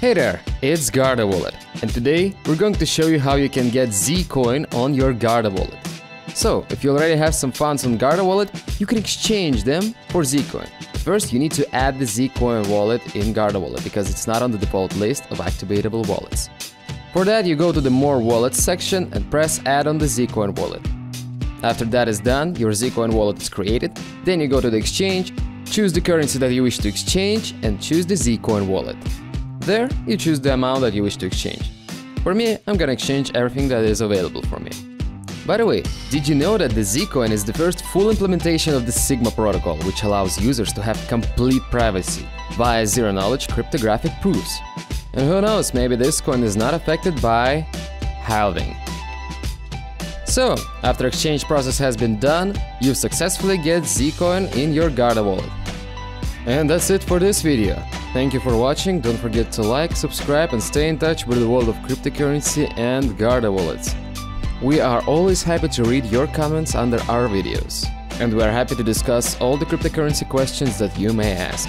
Hey there, it's Guarda Wallet, and today we're going to show you how you can get Zcoin on your Guarda Wallet. So, if you already have some funds on Guarda Wallet, you can exchange them for Zcoin. First, you need to add the Zcoin wallet in Guarda Wallet because it's not on the default list of activatable wallets. For that, you go to the More Wallets section and press Add on the Zcoin wallet. After that is done, your Zcoin wallet is created, then you go to the exchange, choose the currency that you wish to exchange and choose the Zcoin wallet. There, you choose the amount that you wish to exchange. For me, I'm gonna exchange everything that is available for me. By the way, did you know that the Zcoin is the first full implementation of the Sigma protocol, which allows users to have complete privacy via zero-knowledge cryptographic proofs? And who knows, maybe this coin is not affected by halving. So, after exchange process has been done, you successfully get Zcoin in your Guarda wallet. And that's it for this video. Thank you for watching, don't forget to like, subscribe and stay in touch with the world of cryptocurrency and Guarda wallets. We are always happy to read your comments under our videos. And we are happy to discuss all the cryptocurrency questions that you may ask.